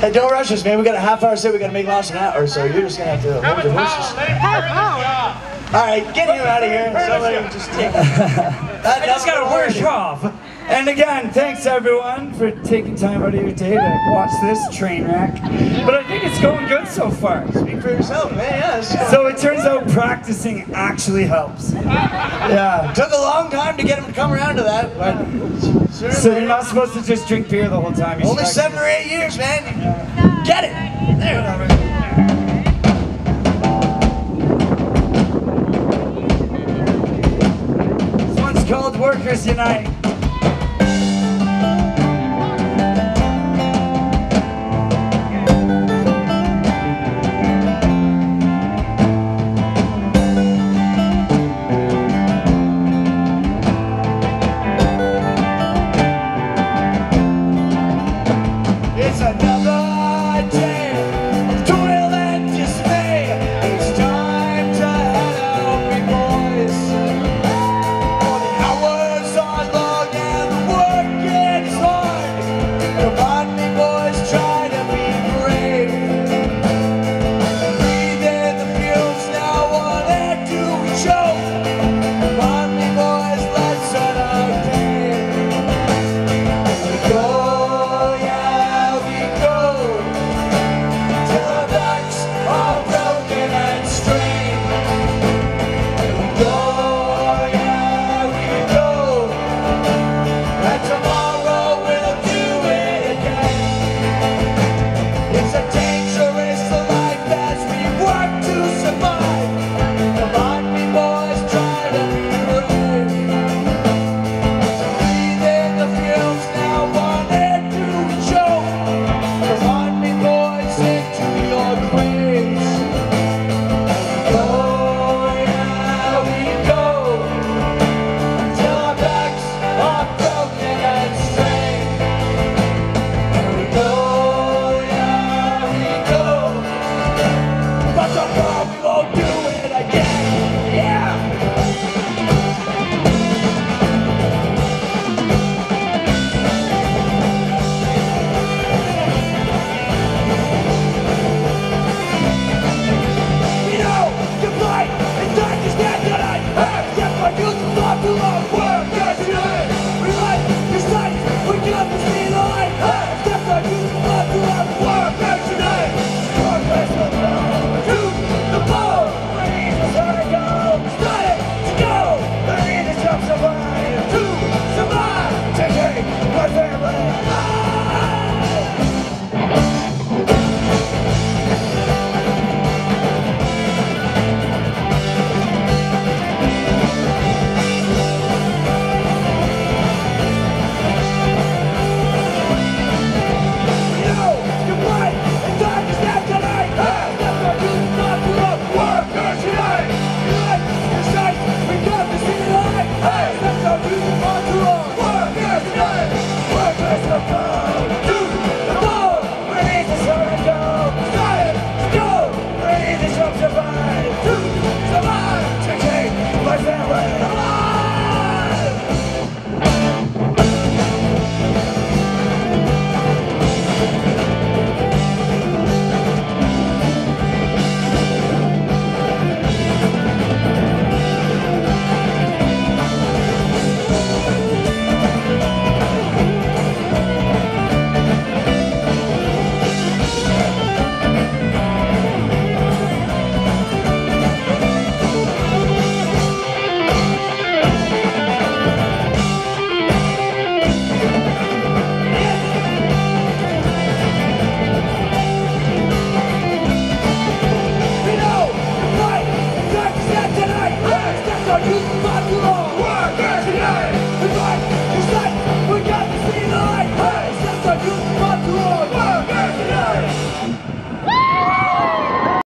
Hey, don't rush us, man. We got a half hour set. We got to make last an hour, so you're just gonna have to hold your horses. All right, get him out of here. Somebody just take. I just got a worse off. And again, thanks everyone for taking time out of your day to watch this train wreck. But I think it's going good so far. Speak for yourself, man. Yes. So it turns out practicing actually helps. Yeah. Took a long time to get him to come around to that, but So you're not supposed to just drink beer the whole time. You only seven or eight years, man. Get it. There. This one's called Workers Unite. another outro